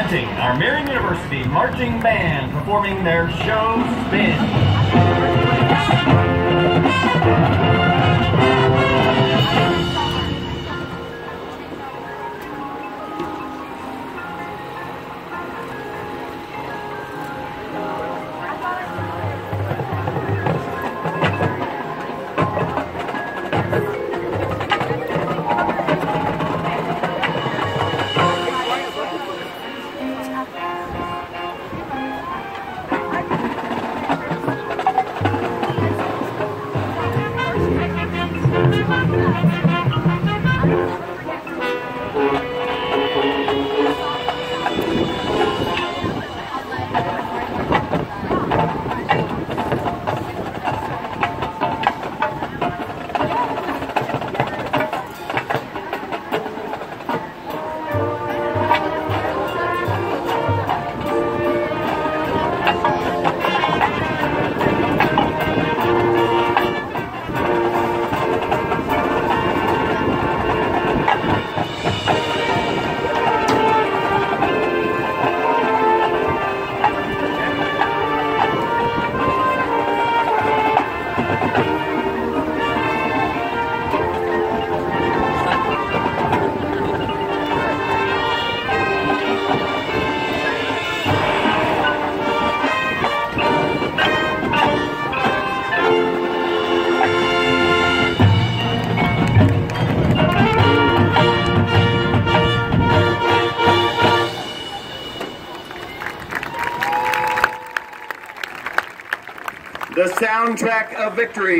presenting our Marian University Marching Band performing their show Spin. The soundtrack of victory.